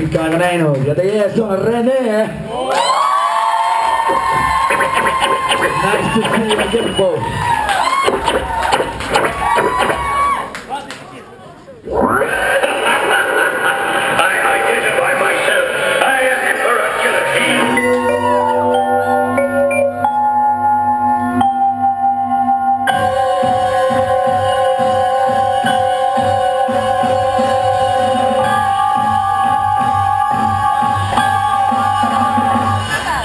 Piccagreno, jag är så René. Nice to see you again, both.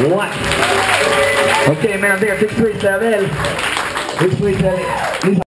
one. Okay, man, there, 637. 637.